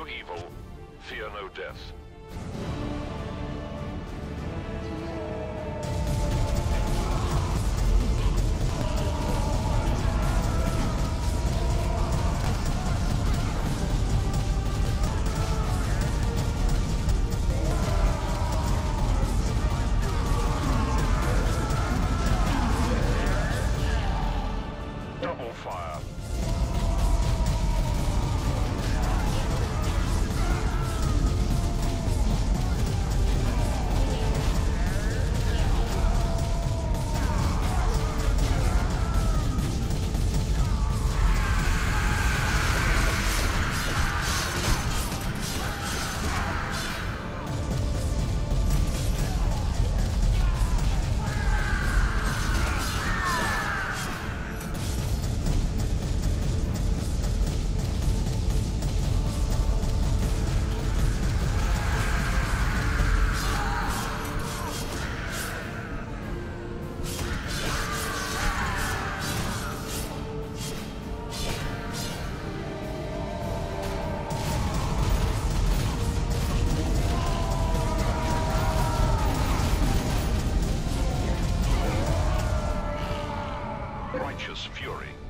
no evil, fear no death. Righteous fury.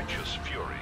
righteous fury.